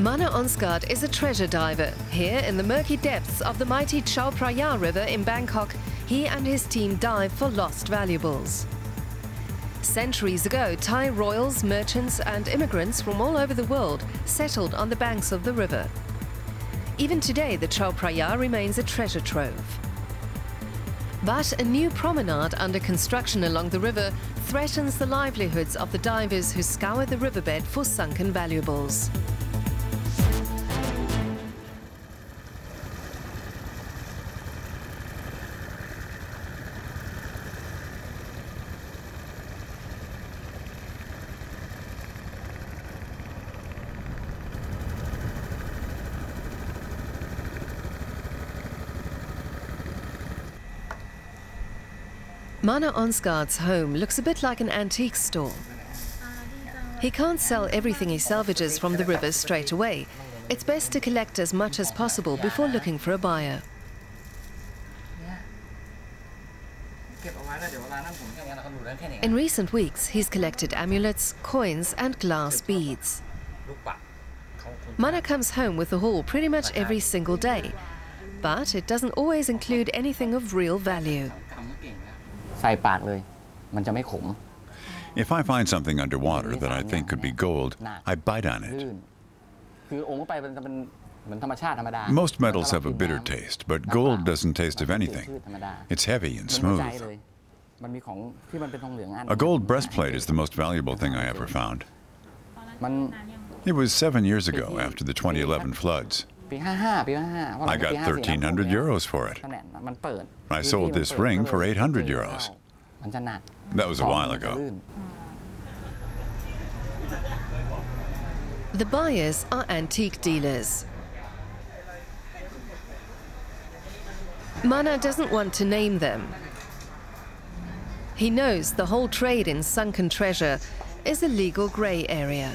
Mana Onsgaard is a treasure diver. Here, in the murky depths of the mighty Chao Phraya River in Bangkok, he and his team dive for lost valuables. Centuries ago, Thai royals, merchants, and immigrants from all over the world settled on the banks of the river. Even today, the Chao Phraya remains a treasure trove. But a new promenade under construction along the river threatens the livelihoods of the divers who scour the riverbed for sunken valuables. Mana Onsgaard's home looks a bit like an antique store. He can't sell everything he salvages from the river straight away. It's best to collect as much as possible before looking for a buyer. In recent weeks, he's collected amulets, coins and glass beads. Mana comes home with the haul pretty much every single day, but it doesn't always include anything of real value. ทำก็เก่งนะใส่ปากเลย มันจะไม่ขม If I find something underwater that I think could be gold, I bite on ลื่ it. น คือองค์เข้าไปมันจะเป็นเหมือนธรรมชาติธรรมดา Most metals have a bitter taste, but gold doesn't taste of anything. It's heavy and มันเข้าใจ smooth. เลย มันมีของที่มันเป็นทองเหลืองอัน A gold breastplate is the most valuable thing I ever found. มัน It was seven years ago after the 2011 floods. ปี 55 ปี 55เพราะหลั I งจาก got ปี54 1,300 euros for it. นั่นแหละมันเปิด I sold this ring for 800 euros. มันจะหนัก That was a while มันจะ ago. ลื่น The buyers are antique dealers. Mana doesn't want to name them. He knows the whole trade in sunken treasure is a legal grey area.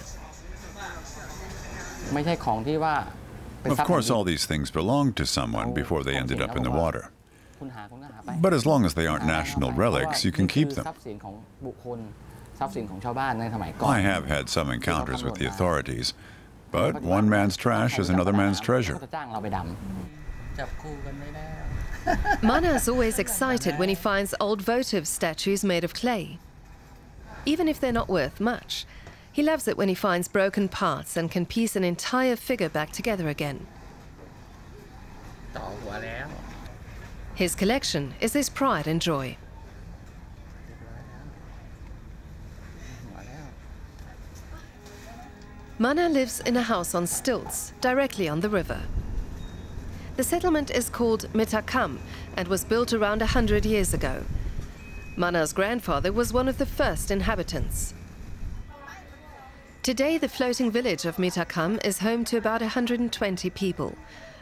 ไม่ใช่ของที่ว่าเป็น Of course, all these things belonged to someone before they ended up in the water. But as long as they aren't national relics, you can keep them. I have had some encounters with the authorities, but one man's trash is another man's treasure. Mana is always excited when he finds old votive statues made of clay. Even if they're not worth much, he loves it when he finds broken parts and can piece an entire figure back together again. His collection is his pride and joy. Mana lives in a house on stilts, directly on the river. The settlement is called Mitakam, and was built around 100 years ago. Mana's grandfather was one of the first inhabitants. Today, the floating village of Mitakam is home to about 120 people.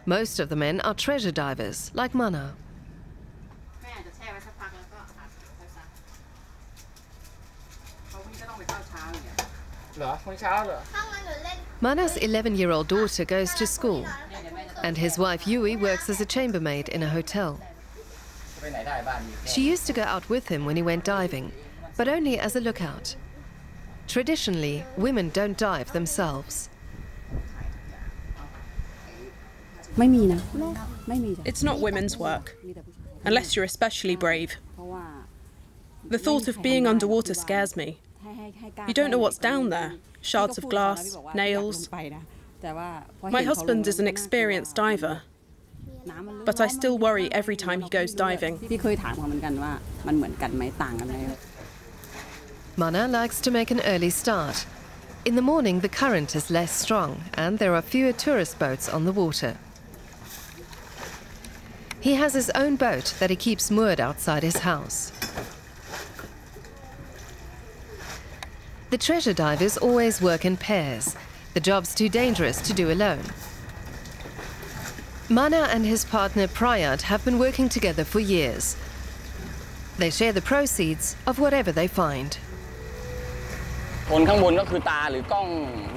Most of the men are treasure divers, like Mana. Mana's 11 year old daughter goes to school, and his wife Yui works as a chambermaid in a hotel. She used to go out with him when he went diving, but only as a lookout. Traditionally, women don't dive themselves. It's not women's work, unless you're especially brave. The thought of being underwater scares me. You don't know what's down there shards of glass, nails. My husband is an experienced diver, but I still worry every time he goes diving. Mana likes to make an early start. In the morning, the current is less strong and there are fewer tourist boats on the water. He has his own boat that he keeps moored outside his house. The treasure divers always work in pairs. The job's too dangerous to do alone. Mana and his partner Prayad have been working together for years. They share the proceeds of whatever they find.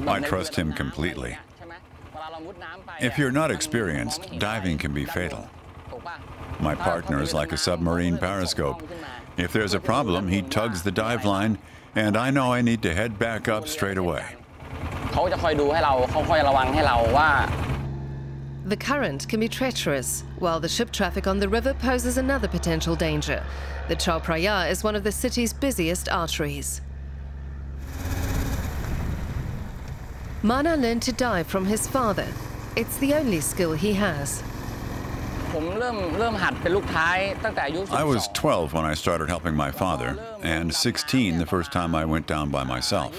I trust him completely. If you're not experienced, diving can be fatal. My partner is like a submarine periscope. If there's a problem, he tugs the dive line, and I know I need to head back up straight away. The current can be treacherous, while the ship traffic on the river poses another potential danger. The Chao Phraya is one of the city's busiest arteries. Mana learned to dive from his father. It's the only skill he has. I was 12 when I started helping my father, and 16 the first time I went down by myself.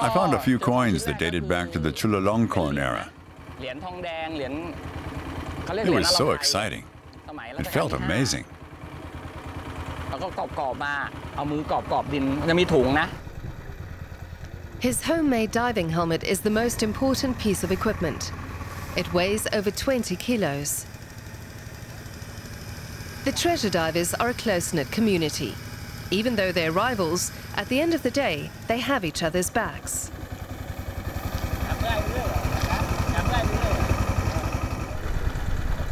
I found a few coins that dated back to the Chulalongkorn era. It was so exciting. It felt amazing. His homemade diving helmet is the most important piece of equipment. It weighs over 20 kilos. The treasure divers are a close knit community. Even though they're rivals, at the end of the day, they have each other's backs.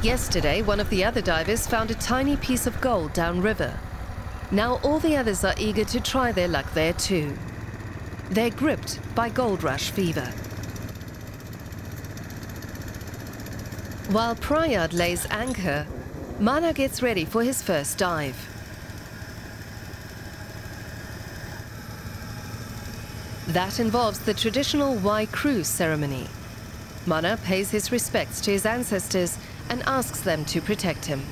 Yesterday, one of the other divers found a tiny piece of gold downriver. Now all the others are eager to try their luck there too. They're gripped by gold rush fever. While Prayad lays anchor, Mana gets ready for his first dive. That involves the traditional wai khru ceremony. Mana pays his respects to his ancestors and asks them to protect him.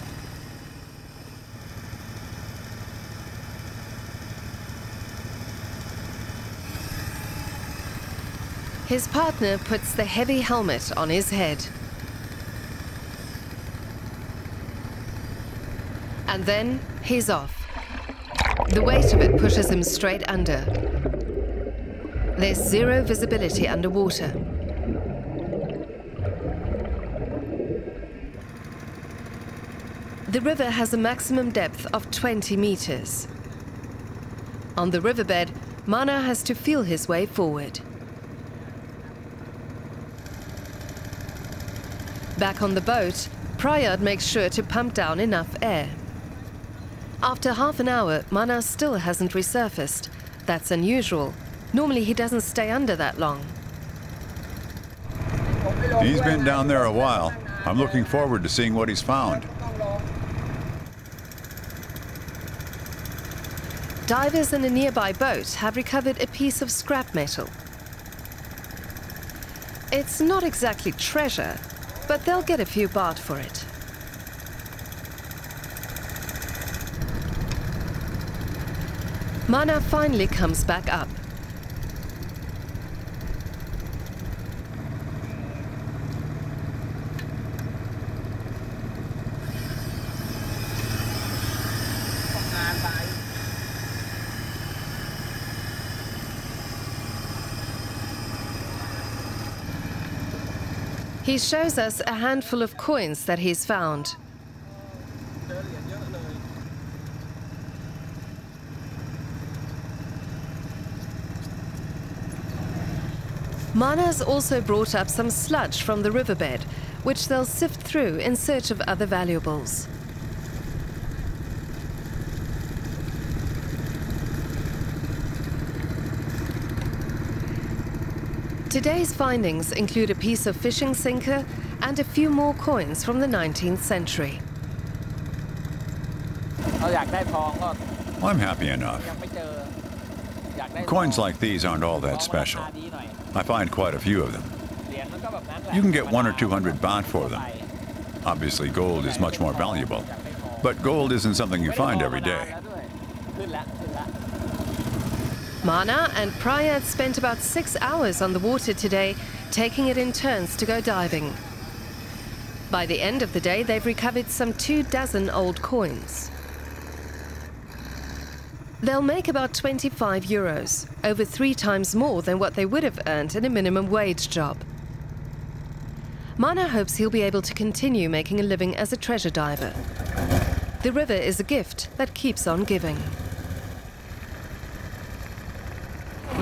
His partner puts the heavy helmet on his head. And then he's off. The weight of it pushes him straight under. There's zero visibility underwater. The river has a maximum depth of 20 meters. On the riverbed, Mana has to feel his way forward. Back on the boat, Prayad makes sure to pump down enough air. After half an hour, Mana still hasn't resurfaced. That's unusual. Normally he doesn't stay under that long. He's been down there a while. I'm looking forward to seeing what he's found. Divers in a nearby boat have recovered a piece of scrap metal. It's not exactly treasure, but they'll get a few baht for it. Mana finally comes back up. He shows us a handful of coins that he's found. Mana's also brought up some sludge from the riverbed, which they'll sift through in search of other valuables. Today's findings include a piece of fishing sinker and a few more coins from the 19th century. I'm happy enough. Coins like these aren't all that special. I find quite a few of them. You can get one or two hundred baht for them. Obviously, gold is much more valuable, but gold isn't something you find every day. Mana and Prayad spent about six hours on the water today, taking it in turns to go diving. By the end of the day, they've recovered some two dozen old coins. They'll make about 25 euros, over three times more than what they would have earned in a minimum wage job. Mana hopes he'll be able to continue making a living as a treasure diver. The river is a gift that keeps on giving.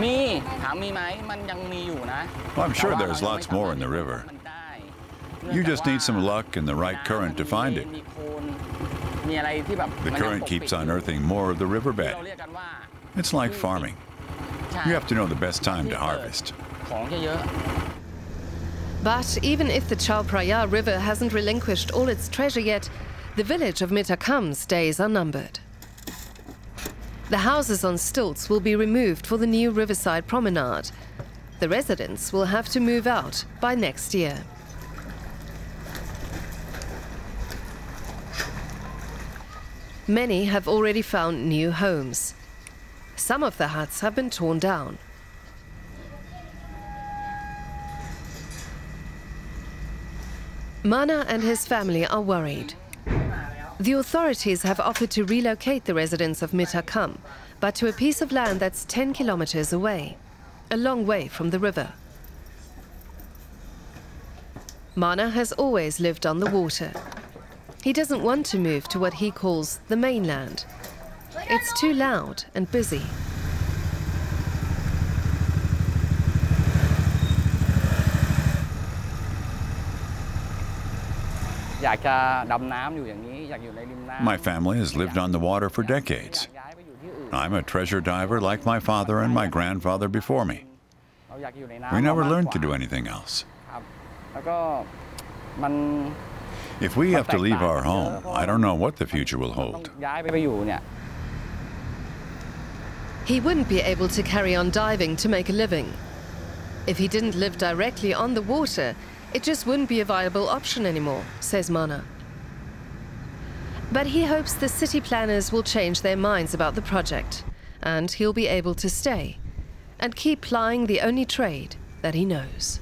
มีถามมีไหมมันยังมีอยู่นะ Well, I'm sure แต่ว่า there's เรายัง lots ไม่ more in สามารถ the river. มันได้ You เนื่อง just จาก need some ว่า luck and the right current to find it. มีโคลนมีอะไรที่แบบ The มันยัง current ปกปิด keeps unearthing more of the ที่ riverbed. เราเรียกกันว่า It's like farming. You have to know the best time to harvest. ของจะเยอะ But even if the Chao Phraya River hasn't relinquished all its treasure yet, the village of Mitakam's days are numbered. The houses on stilts will be removed for the new riverside promenade. The residents will have to move out by next year. Many have already found new homes. Some of the huts have been torn down. Mana and his family are worried. The authorities have offered to relocate the residents of Mitakam, but to a piece of land that's 10 kilometers away, a long way from the river. Mana has always lived on the water. He doesn't want to move to what he calls the mainland. It's too loud and busy. My family has lived on the water for decades. I'm a treasure diver like my father and my grandfather before me. We never learned to do anything else. If we have to leave our home, I don't know what the future will hold. He wouldn't be able to carry on diving to make a living. If he didn't live directly on the water, it just wouldn't be a viable option anymore, says Mana. But he hopes the city planners will change their minds about the project, and he'll be able to stay and keep plying the only trade that he knows.